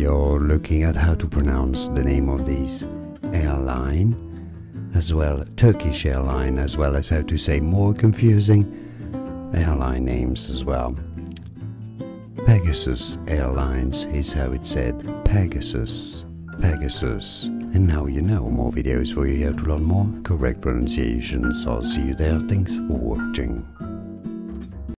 You're looking at how to pronounce the name of this airline, as well Turkish airline, as well as how to say more confusing airline names as well. Pegasus Airlines is how it said. Pegasus. Pegasus. And now you know more videos for you here to learn more correct pronunciations. I'll see you there. Thanks for watching.